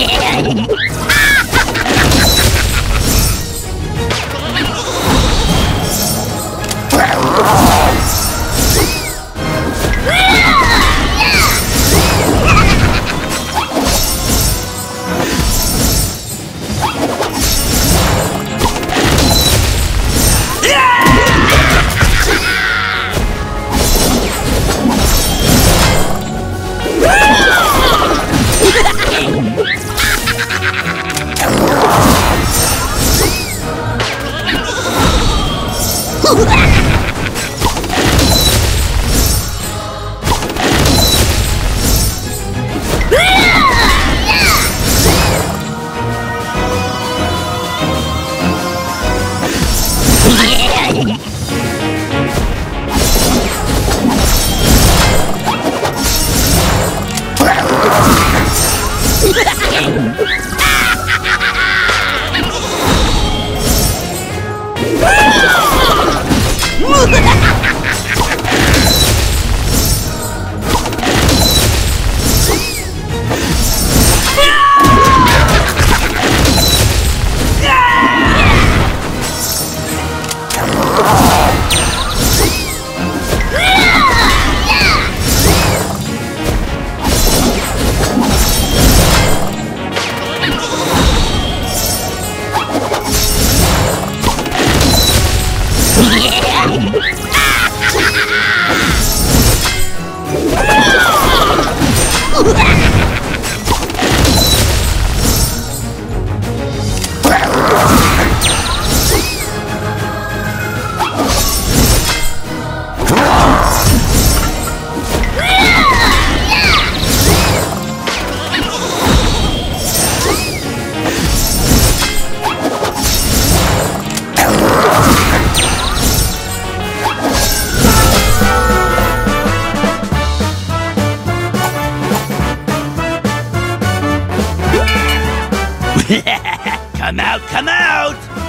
yeah! Ha ha ha! Yeah! come out, come out!